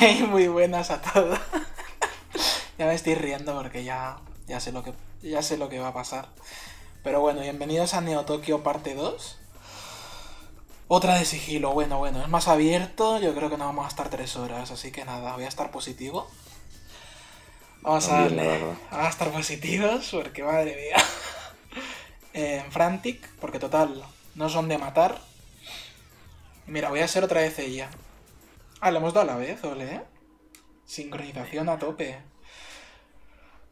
muy buenas a todos. ya me estoy riendo porque ya, ya, sé lo que, ya sé lo que va a pasar. Pero bueno, bienvenidos a Neo Tokyo parte 2. Otra de sigilo, bueno, bueno, es más abierto, yo creo que no vamos a estar tres horas, así que nada, voy a estar positivo. Vamos a darle, estar positivos, porque madre mía. En Frantic, porque total, no son de matar. Mira, voy a hacer otra vez ella. Ah, le hemos dado a la vez, ole, ¿eh? Sincronización a tope.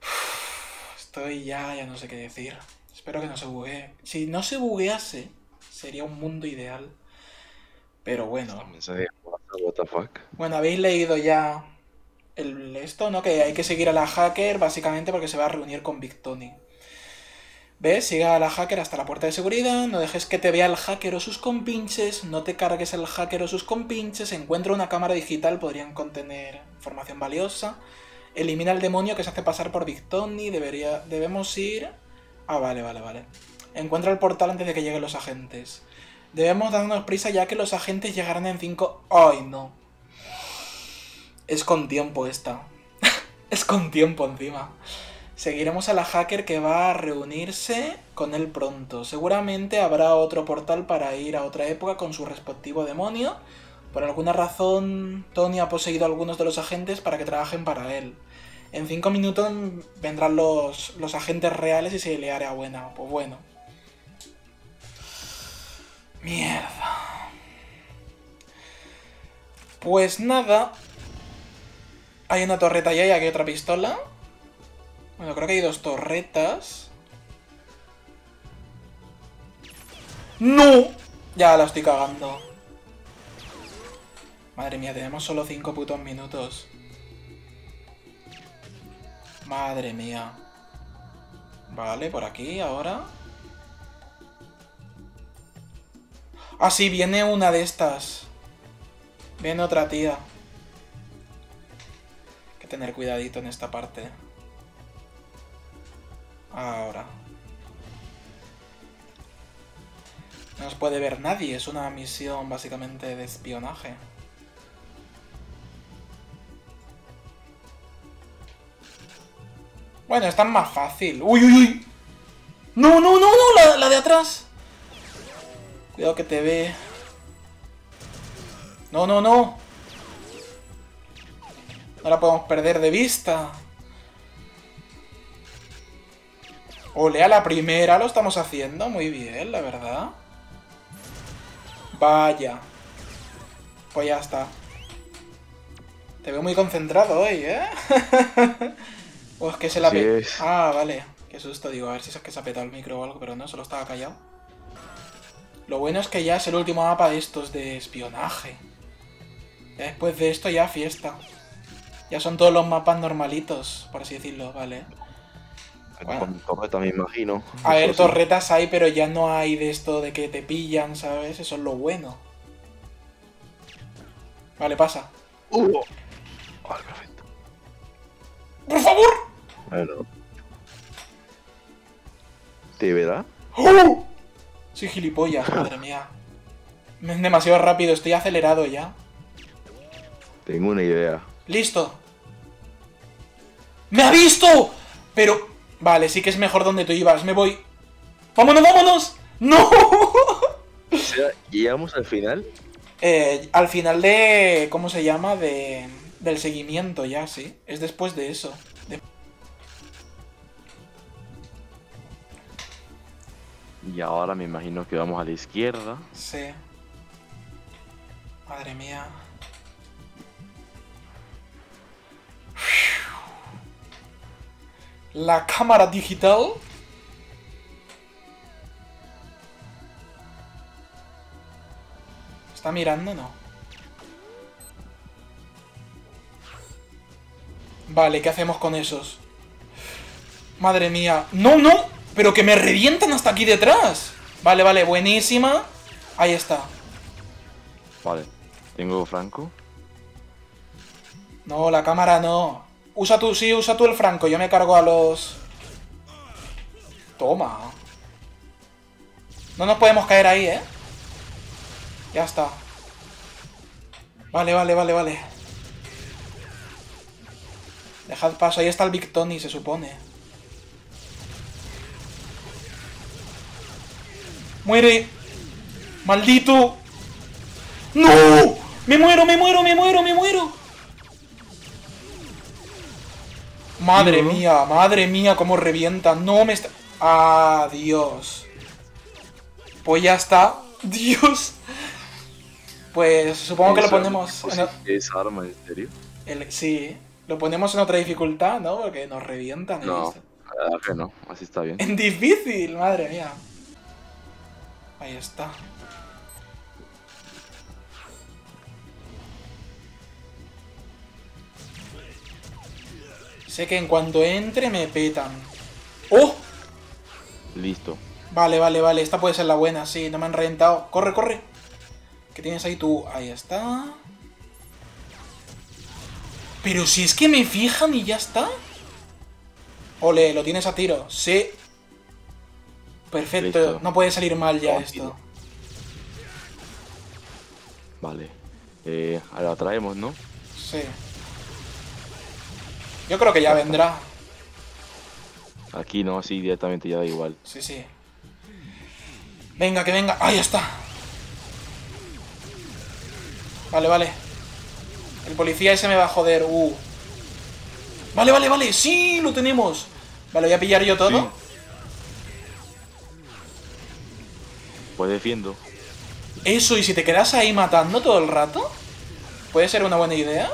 Uf, Estoy ya, ya no sé qué decir. Espero que no se buguee. Si no se buguease, sería un mundo ideal. Pero bueno. Bueno, habéis leído ya el, esto, ¿no? Que hay que seguir a la hacker básicamente porque se va a reunir con Big Tony. ¿Ves? Siga a la hacker hasta la puerta de seguridad, no dejes que te vea el hacker o sus compinches, no te cargues el hacker o sus compinches, encuentra una cámara digital, podrían contener información valiosa. Elimina al demonio que se hace pasar por Big Tony, debería, debemos ir... Ah, vale, vale, vale. Encuentra el portal antes de que lleguen los agentes. Debemos darnos prisa ya que los agentes llegarán en 5... ¡Ay, no! Es con tiempo esta. es con tiempo encima. Seguiremos a la hacker que va a reunirse con él pronto. Seguramente habrá otro portal para ir a otra época con su respectivo demonio. Por alguna razón, Tony ha poseído a algunos de los agentes para que trabajen para él. En cinco minutos vendrán los, los agentes reales y se le hará buena. Pues bueno. Mierda. Pues nada. Hay una torreta y aquí hay otra pistola. Bueno, creo que hay dos torretas. ¡No! Ya la estoy cagando. Madre mía, tenemos solo cinco putos minutos. Madre mía. Vale, por aquí, ahora. Ah, sí, viene una de estas. Viene otra tía. Hay que tener cuidadito en esta parte. Ahora. No nos puede ver nadie, es una misión básicamente de espionaje. Bueno, esta es más fácil. ¡Uy, uy, uy! ¡No, no, no, no! La, de atrás. Cuidado que te ve. No, no, no. No la podemos perder de vista. Ole, a la primera lo estamos haciendo muy bien, la verdad. Vaya. Pues ya está. Te veo muy concentrado hoy, ¿eh? o es que se la pe-. Ah, vale. Qué susto, digo, a ver si es que se ha petado el micro o algo, pero no, solo estaba callado. Lo bueno es que ya es el último mapa de estos de espionaje. Ya después de esto ya fiesta. Ya son todos los mapas normalitos, por así decirlo, vale. Bueno. Con torreta me imagino. A ver, torretas hay, pero ya no hay de esto de que te pillan, ¿sabes? Eso es lo bueno. Vale, pasa. Uh. Vale, perfecto. ¡Por favor! Bueno. ¿Te verá? ¡Oh! Soy gilipollas, madre mía. Es demasiado rápido, estoy acelerado ya. Tengo una idea. ¡Listo! ¡Me ha visto! Pero... Vale, sí que es mejor donde tú ibas. Me voy. ¡Vámonos, vámonos! ¡No! Llegamos al final. Eh, al final de... ¿Cómo se llama? De, del seguimiento ya, sí. Es después de eso. De- Y ahora me imagino que vamos a la izquierda. Sí. Madre mía. La cámara digital. ¿Está mirando? No. Vale, ¿qué hacemos con esos? Madre mía. ¡No, no! Pero que me revientan hasta aquí detrás. Vale, vale, buenísima. Ahí está. Vale. Tengo Franco. No, la cámara no. Usa tú, sí, usa tú el franco. Yo me cargo a los... Toma. No nos podemos caer ahí, ¿eh? Ya está. Vale, vale, vale, vale. Dejad paso, ahí está el Big Tony, se supone. ¡Muere! ¡Maldito! ¡No! ¡Me muero, me muero, me muero, me muero! Madre ¿no? mía, madre mía, cómo revienta. No me está... Adiós. Pues ya está. Dios. Pues supongo que lo ponemos... en o- ¿Esa arma, en serio? el- sí, lo ponemos en otra dificultad, ¿no? Porque nos revientan. No, la verdad que no, así está bien. En difícil, madre mía. Ahí está. Sé que en cuanto entre me petan. ¡Oh! Listo. Vale, vale, vale. Esta puede ser la buena, sí. No me han reventado. ¡Corre, corre! ¿Qué tienes ahí tú? Ahí está. Pero si es que me fijan y ya está. Ole, lo tienes a tiro. Sí. Perfecto. Listo. No puede salir mal ya esto. Vale. Eh, ahora traemos, ¿no? Sí. Yo creo que ya vendrá. Aquí no, así directamente ya da igual. Sí, sí. Venga, que venga. Ahí está. Vale, vale. El policía ese me va a joder. Uh. Vale, vale, vale. Sí, lo tenemos. Vale, voy a pillar yo todo. Sí. Pues defiendo. Eso, y si te quedas ahí matando todo el rato, puede ser una buena idea.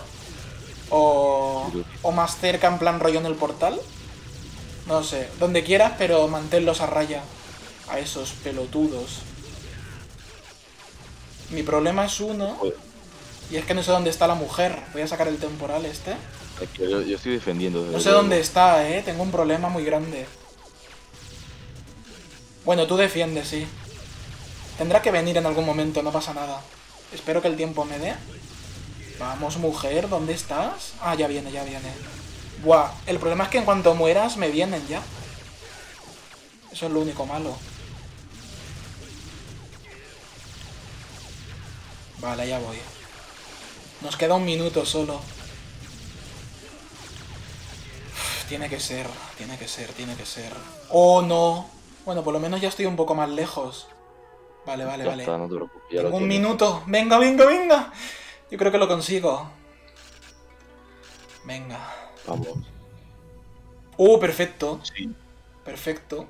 O, o más cerca, en plan rollo en el portal. No sé, donde quieras, pero manténlos a raya. A esos pelotudos. Mi problema es uno, y es que no sé dónde está la mujer. Voy a sacar el temporal este. yo, yo estoy defendiendo. No sé dónde está, eh. Tengo un problema muy grande. Bueno, tú defiendes, sí. Tendrá que venir en algún momento, no pasa nada. Espero que el tiempo me dé. Vamos, mujer, ¿dónde estás? Ah, ya viene, ya viene. Buah, el problema es que en cuanto mueras me vienen ya. Eso es lo único malo. Vale, ya voy. Nos queda un minuto solo. Uf, Tiene que ser, tiene que ser, tiene que ser. ¡Oh, no! Bueno, por lo menos ya estoy un poco más lejos. Vale, vale, Ya vale. está, no te preocupes. ya lo Tengo un minuto. Venga, venga, venga. Yo creo que lo consigo. Venga. Vamos. Oh, perfecto. Sí. Perfecto.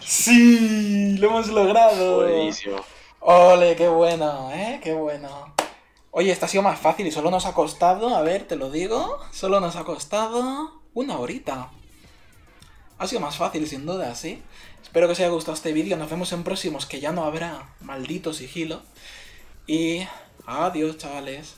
Sí, lo hemos logrado. Buenísimo. Ole, qué bueno, ¿eh? Qué bueno. Oye, esta ha sido más fácil y solo nos ha costado, a ver, te lo digo, solo nos ha costado una horita. Ha sido más fácil, sin duda, ¿sí? Espero que os haya gustado este vídeo, nos vemos en próximos, que ya no habrá maldito sigilo. Y adiós, chavales.